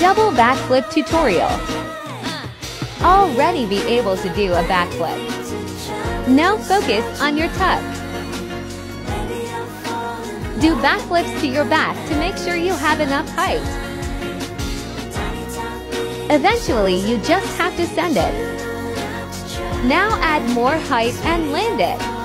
Double backflip tutorial. Already be able to do a backflip. Now focus on your tuck. Do backflips to your back to make sure you have enough height. Eventually, you just have to send it. Now add more height and land it.